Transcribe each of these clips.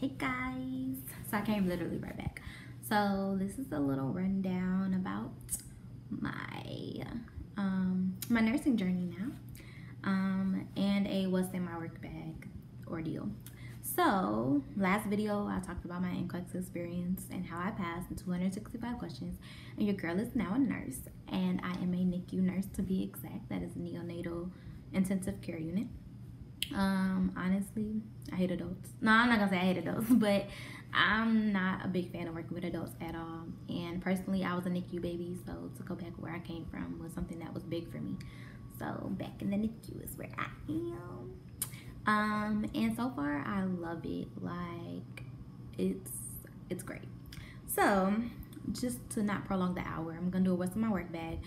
Hey guys! So I came literally right back. So this is a little rundown about my um, my nursing journey now, um, and a what's in my work bag ordeal. So last video I talked about my NCLEX experience and how I passed in 265 questions, and your girl is now a nurse, and I am a NICU nurse to be exact. That is neonatal intensive care unit. Um, honestly, I hate adults. No, I'm not gonna say I hate adults, but I'm not a big fan of working with adults at all. And personally, I was a NICU baby, so to go back where I came from was something that was big for me. So back in the NICU is where I am. Um, and so far I love it. Like it's it's great. So just to not prolong the hour, I'm gonna do a what's in my work bag.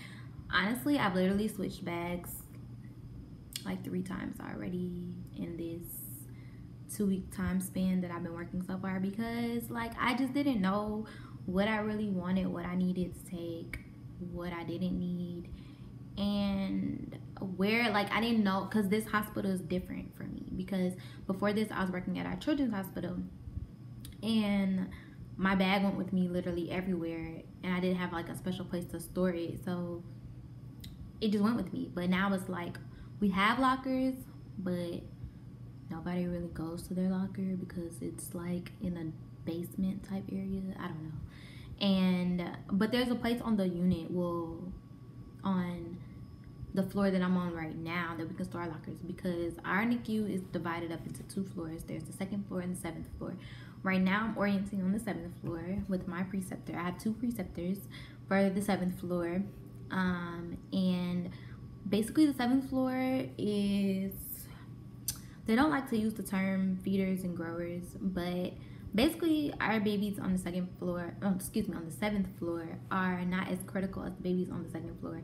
Honestly, I've literally switched bags like three times already in this two week time span that I've been working so far because like I just didn't know what I really wanted, what I needed to take, what I didn't need, and where like I didn't know because this hospital is different for me because before this I was working at our children's hospital and my bag went with me literally everywhere and I didn't have like a special place to store it so it just went with me. But now it's like we have lockers, but nobody really goes to their locker because it's like in a basement type area. I don't know. And but there's a place on the unit, well, on the floor that I'm on right now that we can store lockers because our NICU is divided up into two floors. There's the second floor and the seventh floor. Right now I'm orienting on the seventh floor with my preceptor. I have two preceptors for the seventh floor. Um, and basically the seventh floor is they don't like to use the term feeders and growers but basically our babies on the second floor oh, excuse me on the seventh floor are not as critical as the babies on the second floor.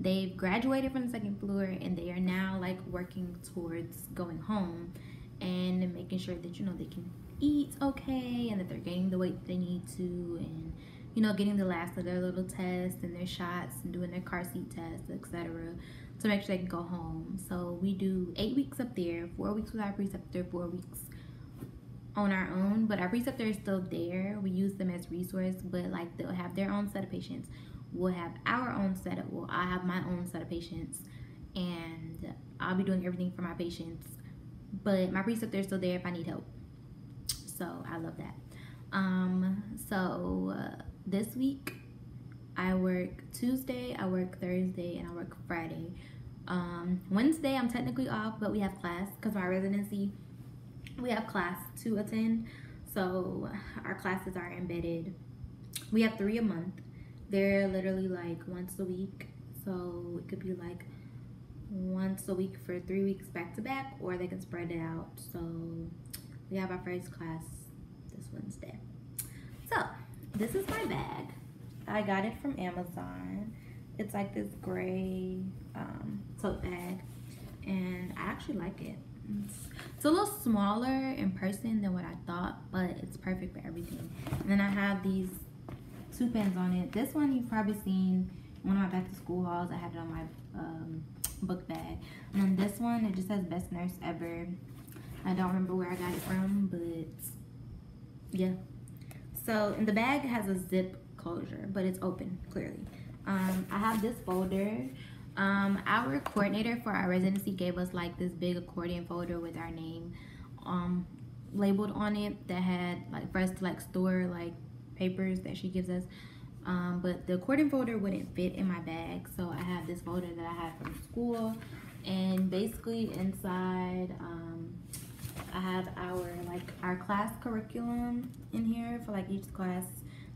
They've graduated from the second floor and they are now like working towards going home and making sure that you know they can eat okay and that they're gaining the weight they need to and you know getting the last of their little tests and their shots and doing their car seat tests etc to make sure they can go home. So we do eight weeks up there, four weeks with our preceptor, four weeks on our own. But our preceptor is still there. We use them as resource, but like they'll have their own set of patients. We'll have our own set of, well, I have my own set of patients and I'll be doing everything for my patients. But my preceptor is still there if I need help. So I love that. Um, so uh, this week I work Tuesday, I work Thursday, and I work Friday. Um, Wednesday, I'm technically off, but we have class because my residency, we have class to attend. So our classes are embedded. We have three a month. They're literally like once a week. So it could be like once a week for three weeks back to back, or they can spread it out. So we have our first class this is my bag. I got it from Amazon. It's like this gray um, tote bag and I actually like it. It's, a little smaller in person than what I thought, but it's perfect for everything. And then I have these two pens on it. This one you've probably seen one of my back to school hauls. I had it on my um, book bag. And then this one, it just says best nurse ever. I don't remember where I got it from, but yeah. So, in the bag has a zip closure, but it's open, clearly. Um, I have this folder. Um, our coordinator for our residency gave us like this big accordion folder with our name um, labeled on it that had like for us to like store like papers that she gives us. Um, but the accordion folder wouldn't fit in my bag, so I have this folder that I had from school. And basically inside, um, I have our like our class curriculum in here for like each class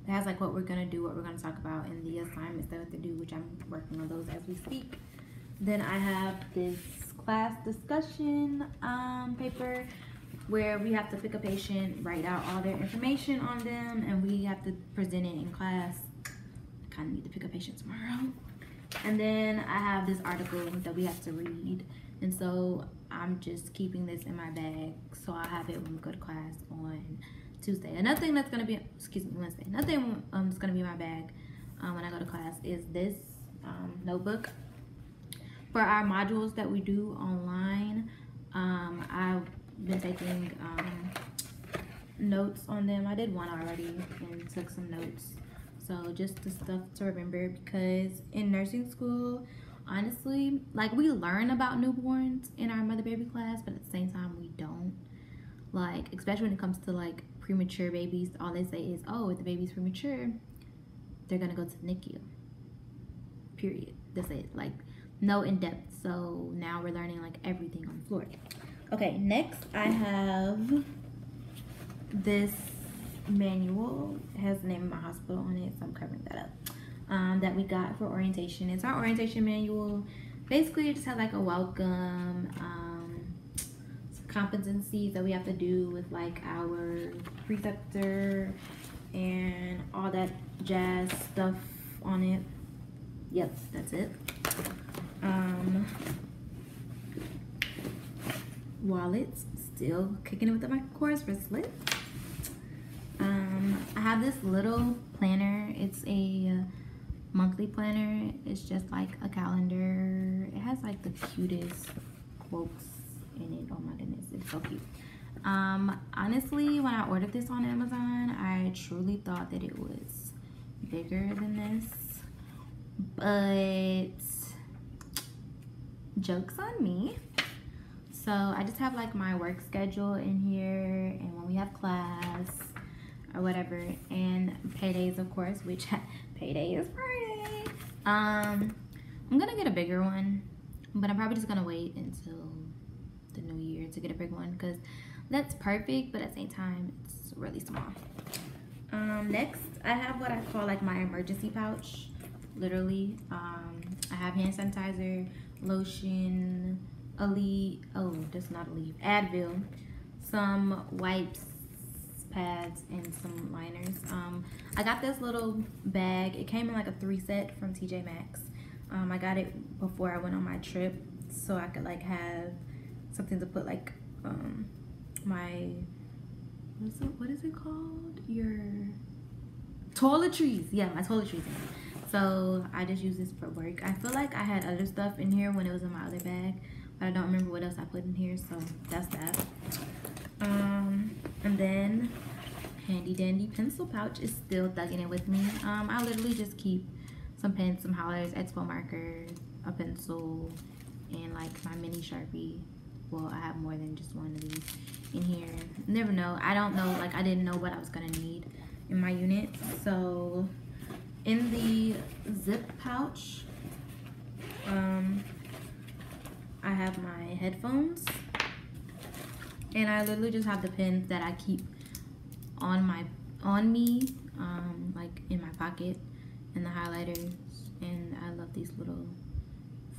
it has like what we're gonna do, what we're gonna talk about, and the assignments that we have to do, which I'm working on those as we speak. Then I have this class discussion um, paper where we have to pick a patient, write out all their information on them, and we have to present it in class. I kind of need to pick a patient tomorrow. And then I have this article that we have to read. And so I'm just keeping this in my bag so i have it when we go to class on Tuesday. Another thing that's gonna be, excuse me, Wednesday. Another thing um, that's gonna be in my bag um, when I go to class is this um, notebook. For our modules that we do online, um, I've been taking um, notes on them. I did one already and took some notes. So just the stuff to remember because in nursing school, honestly, like we learn about newborns in our mother baby class, but at the same time we don't. Like, especially when it comes to like premature babies, all they say is, oh, if the baby's premature, they're gonna go to the NICU. Period. That's it. Like, no in depth. So now we're learning like everything on the floor. Okay, next I have this manual. It has the name of my hospital on it, so I'm covering that up. Um, that we got for orientation. It's our orientation manual. Basically, it just has like a welcome, um, competencies that we have to do with like our preceptor and all that jazz stuff on it. Yep, that's it. Um, wallets, still kicking it with my Kors wristlet. Um, I have this little planner. It's a monthly planner. It's just like a calendar. It has like the cutest quotes in it. Oh my goodness, it's so cute. Um, honestly, when I ordered this on Amazon, I truly thought that it was bigger than this. But joke's on me. So I just have like my work schedule in here and when we have class or whatever and paydays of course, which payday is Friday. Um, I'm gonna get a bigger one, but I'm probably just gonna wait until the new year to get a big one because that's perfect, but at the same time, it's really small. Um, next, I have what I call like my emergency pouch. Literally, um, I have hand sanitizer, lotion, Aleve, oh, that's not Aleve, Advil, some wipes, pads, and some liners. Um, I got this little bag. It came in like a three set from TJ Maxx. Um, I got it before I went on my trip so I could like have something to put like um, my what is it what is it called your toiletries yeah my toiletries so I just use this for work I feel like I had other stuff in here when it was in my other bag but I don't remember what else I put in here so that's that um and then handy dandy pencil pouch is still thugging it with me. Um I literally just keep some pens some highlighters expo markers a pencil and like my mini sharpie. Well i have more than just one of these in here. Never know. I don't know like i didn't know what i was gonna need in my unit. So in the zip pouch um i have my headphones and i literally just have the pins that i keep on my on me um like in my pocket and the highlighters and i love these little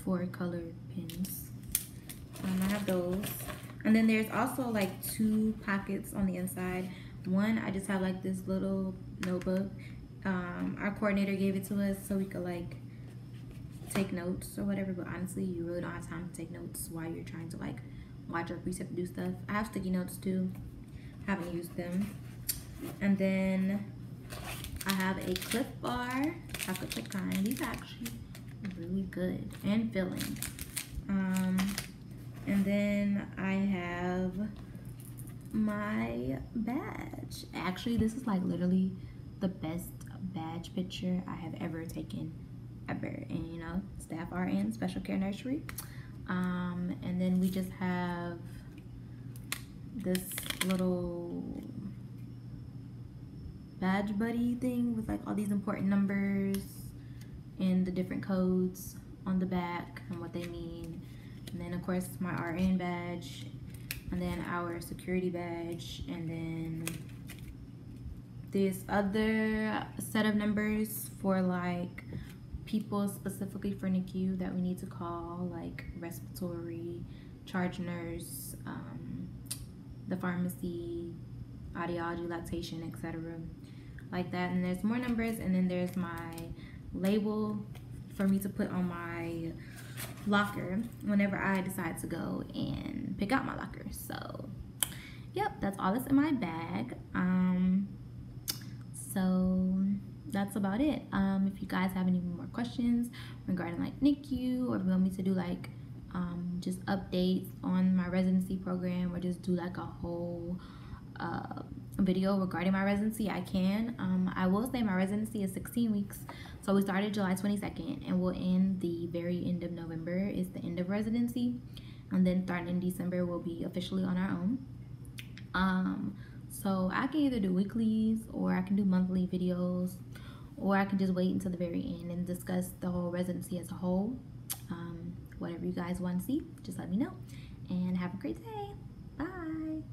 four colored pins um, I have those. And then there's also like two pockets on the inside. One, I just have like this little notebook. Um, our coordinator gave it to us so we could like take notes or whatever. But honestly, you really don't have time to take notes while you're trying to like watch our precept do stuff. I have sticky notes too. Haven't used them. And then I have a Clif Bar, chocolate kind. These are actually really good and filling. Um, and then I have my badge. Actually, this is like literally the best badge picture I have ever taken ever. And you know, staff RN, special care nursery. Um, and then we just have this little badge buddy thing with like all these important numbers and the different codes on the back and what they mean. And then of course my RN badge and then our security badge and then this other set of numbers for like people specifically for NICU that we need to call like respiratory charge nurse um, the pharmacy audiology lactation etc like that and there's more numbers and then there's my label for me to put on my locker whenever I decide to go and pick out my locker. So, yep, that's all that's in my bag. Um, so that's about it. Um, if you guys have any more questions regarding like NICU or if you want me to do like um, just updates on my residency program or just do like a whole uh, video regarding my residency, I can. Um, I will say my residency is 16 weeks. So we started July 22nd and we'll end the very end of November is the end of residency. And then starting in December, we'll be officially on our own. Um, so I can either do weeklies or I can do monthly videos or I can just wait until the very end and discuss the whole residency as a whole. Um, whatever you guys want to see, just let me know. And have a great day. Bye.